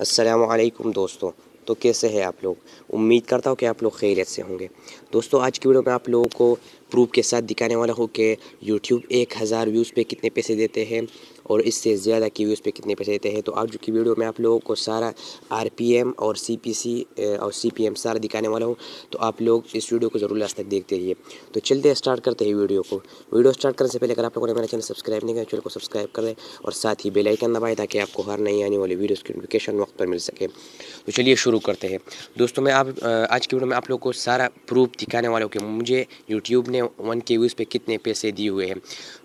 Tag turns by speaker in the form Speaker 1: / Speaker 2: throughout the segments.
Speaker 1: असलकुम दोस्तों। तो कैसे हैं आप लोग? उम्मीद करता हूँ कि आप लोग खैरियत से होंगे। दोस्तों, आज की वीडियो में आप लोगों को प्रूफ के साथ दिखाने वाला हूँ कि यूट्यूब एक हज़ार व्यूज़ पे कितने पैसे देते हैं और इससे ज़्यादा की व्यूज़ पे कितने पैसे देते हैं। तो आज की वीडियो में आप लोगों को सारा आरपीएम और सीपीसी और सीपीएम सारा दिखाने वाला हूँ। तो आप लोग इस वीडियो को ज़रूर लास्ट तक देखते रहिए। तो चलते स्टार्ट करते हैं वीडियो को। वीडियो स्टार्ट करने से पहले अगर आप लोगों ने मेरा चैनल सब्सक्राइब नहीं किया, चैनल को सब्सक्राइब करें और साथ ही बेलाइकन दबाएँ ताकि आपको हर नई आने वाली वीडियोज़ की नोटिफिकेशन वक्त पर मिल सके। तो चलिए शुरू करते हैं। दोस्तों, मैं आप आज की वीडियो में आप लोग को सारा प्रूफ दिखाने वाला हूँ कि मुझे यूट्यूब ने वन के व्यूज़ पे कितने पैसे दिए हुए हैं?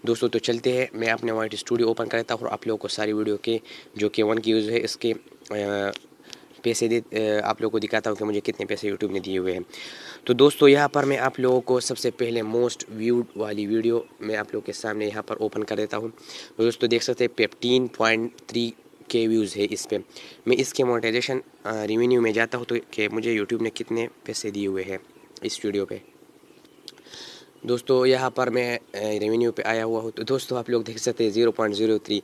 Speaker 1: दोस्तों तो चलते हैं। मैं अपने वाइट स्टूडियो ओपन करता हूँ और आप लोगों को सारी वीडियो के, जो कि वन के व्यूज़ है, इसके पैसे दे आप लोगों को दिखाता हूँ कि मुझे कितने पैसे यूट्यूब ने दिए हुए हैं। तो दोस्तों, यहाँ पर मैं आप लोगों को सबसे पहले मोस्ट व्यूड वाली वीडियो मैं आप लोगों के सामने यहाँ पर ओपन कर देता हूँ। तो दोस्तों, देख सकते हैं, fifteen point three K views है इस पर मैं इसके मोनेटाइजेशन रिवेन्यू में जाता हूँ तो कि मुझे यूट्यूब ने कितने पैसे दिए हुए हैं इस वीडियो पे। दोस्तों, यहाँ पर मैं रेवेन्यू पे आया हुआ हूँ तो दोस्तों, आप लोग देख सकते हैं ज़ीरो पॉइंट ज़ीरो थ्री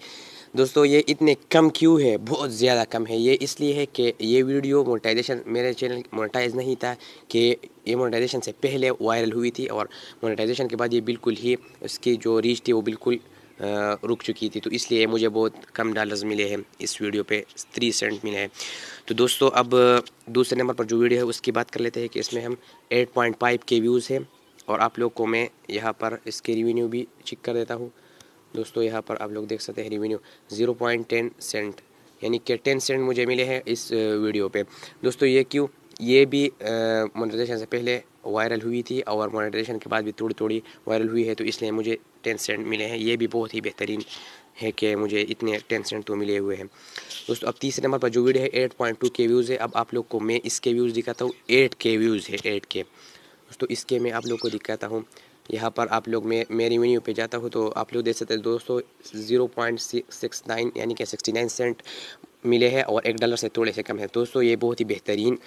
Speaker 1: दोस्तों, ये इतने कम क्यों है? बहुत ज़्यादा कम है। ये इसलिए है कि ये वीडियो मोनेटाइजेशन मेरे चैनल मोनेटाइज नहीं था कि ये मोनेटाइजेशन से पहले वायरल हुई थी और मोनेटाइजेशन के बाद ये बिल्कुल ही इसकी जो रीच थी वो बिल्कुल रुक चुकी थी। तो इसलिए मुझे बहुत कम डॉलर्स मिले हैं इस वीडियो पे थ्री सेंट मिले हैं। तो दोस्तों, अब दूसरे नंबर पर जो वीडियो है उसकी बात कर लेते हैं कि इसमें हम eight point five K views हैं। और आप लोग को मैं यहाँ पर इसके रिवेन्यू भी चेक कर देता हूँ। दोस्तों, यहाँ पर आप लोग देख सकते हैं revenue zero point ten cent यानी कि टेन सेंट मुझे मिले हैं इस वीडियो पे। दोस्तों, ये क्यों? ये भी मोनेटाइजेशन से पहले वायरल हुई थी और मोनेटाइजेशन के बाद भी थोड़ी थोड़ी वायरल हुई है तो इसलिए मुझे टेन सेंट मिले हैं। ये भी बहुत ही बेहतरीन है कि मुझे इतने टेन सेंट तो मिले हुए हैं। दोस्तों, अब तीसरे नंबर पर जो वीडियो है eight point two K views है। अब आप लोग को मैं इसके व्यूज़ दिखाता हूँ। एट के व्यूज़ है एट के दोस्तों इसके मैं आप लोग को दिखाता हूँ। यहाँ पर आप लोग मैं मेरी मेन्यू पे जाता हूँ तो आप लोग देख सकते हैं दोस्तों ज़ीरो पॉइंट सिक्स नाइन यानी कि सिक्सटी नाइन सेंट मिले हैं और एक डॉलर से थोड़े से कम है। दोस्तों, ये बहुत ही बेहतरीन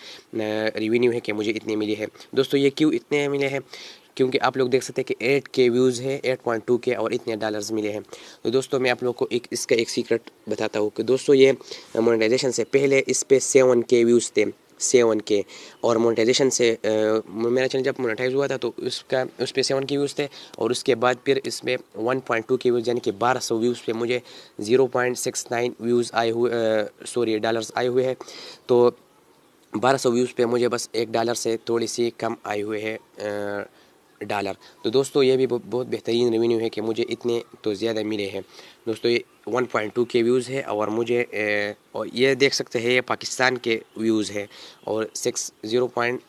Speaker 1: रिवेन्यू है कि मुझे इतने मिले हैं। दोस्तों, ये क्यों इतने मिले हैं? क्योंकि आप लोग देख सकते हैं कि एट के व्यूज़ है एट पॉइंट टू के और इतने डॉलर्स मिले हैं। तो दोस्तों, मैं आप लोग को एक, इसका एक सीक्रेट बताता हूँ कि दोस्तों, ये मोनेटाइजेशन से पहले इस पर सेवन के व्यूज़ थे। सेवन के और मोनेटाइजेशन से आ, मेरा चैनल जब मोनेटाइज हुआ था तो उसका उस पर सेवन के व्यूज़ थे और उसके बाद फिर इसमें one point two K views यानी कि बारह सौ व्यूज़ पे मुझे zero point six nine views आए हुए सॉरी डॉलर्स आए हुए हैं। तो बारह सौ व्यूज़ पे मुझे बस एक डॉलर से थोड़ी सी कम आए हुए हैं डॉलर तो दोस्तों ये भी बहुत बेहतरीन रेवेन्यू है कि मुझे इतने तो ज़्यादा मिले हैं। दोस्तों ये 1.2 के व्यूज़ है और मुझे ए, और ये देख सकते हैं ये पाकिस्तान के व्यूज़ है और six zero point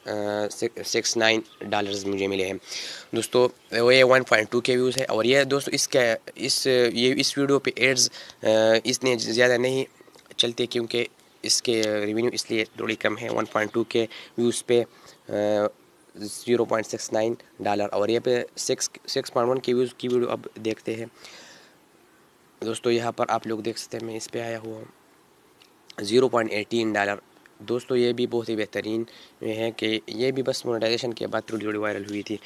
Speaker 1: six nine dollars मुझे मिले हैं। दोस्तों ये 1.2 के व्यूज़ है और ये दोस्तों इसका इस ये इस वीडियो पे एड्स इतने ज़्यादा नहीं चलते क्योंकि इसके रेवेन्यू इसलिए थोड़ी कम है। 1.2 के व्यूज़ पे zero point six nine dollar और ये पे six six point one K views की वीडियो अब देखते हैं। दोस्तों, यहाँ पर आप लोग देख सकते हैं, मैं इस पर आया हुआ हूँ। ज़ीरो पॉइंट एटीन डॉलर दोस्तों, ये भी बहुत ही बेहतरीन है कि ये भी बस मोनेटाइजेशन के बाद थोड़ी थोड़ी वायरल हुई थी।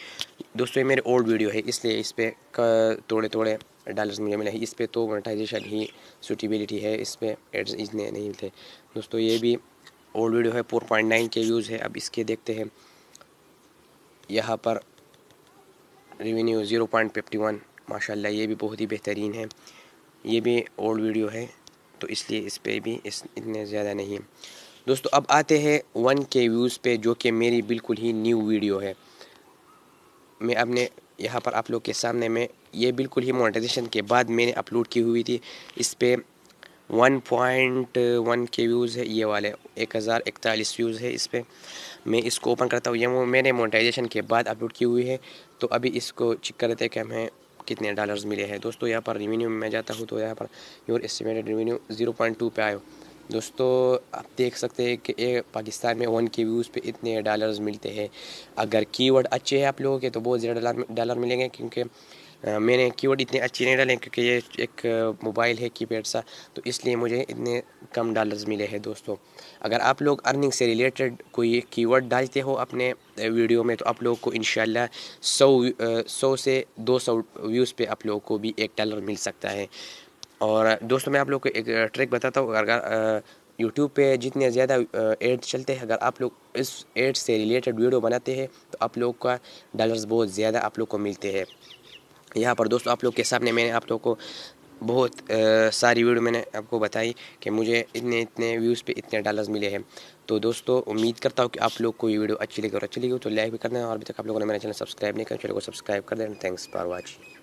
Speaker 1: दोस्तों, ये मेरे ओल्ड वीडियो है, इसलिए इस पर थोड़े थोड़े डॉलर्स मुझे मिले हैं। इस पर तो मोनेटाइजेशन ही सूटेबिलिटी है, इस पर एड्स इतने नहीं थे दोस्तों, ये भी ओल्ड वीडियो है फोर पॉइंट नाइन के व्यूज़ है। अब इसके देखते हैं। यहाँ पर revenue zero point fifty one माशाल्लाह, ये भी बहुत ही बेहतरीन है। ये भी ओल्ड वीडियो है तो इसलिए इस पर भी इस, इतने ज़्यादा नहीं है। दोस्तों, अब आते हैं वन के व्यूज़ पे, जो कि मेरी बिल्कुल ही न्यू वीडियो है। मैं अपने, यहाँ पर आप लोग के सामने में ये बिल्कुल ही मोनेटाइजेशन के बाद मैंने अपलोड की हुई थी। इस पर वन पॉइंट वन के व्यूज़ है, ये वाले, एक हज़ार इकतालीस व्यूज़ है इस पर मैं इसको ओपन करता हूँ, ये वो मैंने मोनेटाइजेशन के बाद अपलोड की हुई है तो अभी इसको चेक करते हैं कि हमें कितने डॉलर्स मिले हैं। दोस्तों, यहाँ पर रिवेन्यू में मैं जाता हूँ तो यहाँ पर your estimated revenue zero point two पे आयो। दोस्तों, आप देख सकते हैं कि पाकिस्तान में वन के व्यूज़ पे इतने डॉलर्स मिलते हैं। अगर कीवर्ड अच्छे हैं आप लोगों के तो बहुत ज़्यादा डॉलर मिलेंगे, क्योंकि मैंने कीवर्ड इतने अच्छे नहीं डाले क्योंकि ये एक मोबाइल है, कीपैड सा तो इसलिए मुझे इतने कम डॉलर्स मिले हैं दोस्तों। अगर आप लोग अर्निंग से रिलेटेड कोई कीवर्ड डालते हो अपने वीडियो में तो आप लोग को इन सौ सौ से दो सौ व्यूज़ पे आप लोग को भी एक डॉलर मिल सकता है। और दोस्तों, मैं आप लोग को एक ट्रिक बताता हूँ। अगर यूट्यूब पे जितने ज़्यादा एड चलते हैं, अगर आप लोग इस एड से रिलेटेड वीडियो बनाते हैं तो आप लोग का डॉलर्स बहुत ज़्यादा आप लोग को मिलते हैं। यहाँ पर दोस्तों आप लोग के सामने मैंने आप लोग को बहुत आ, सारी वीडियो मैंने आपको बताई कि मुझे इतने इतने व्यूज़ पे इतने डॉलर्स मिले हैं। तो दोस्तों उम्मीद करता हूँ कि आप लोग को ये वीडियो अच्छी लगी और अच्छी लगी तो लाइक भी करना और अभी तक आप लोगों ने मेरा चैनल सब्सक्राइब नहीं किया चैनल को सब्सक्राइब कर देना। Thanks for watching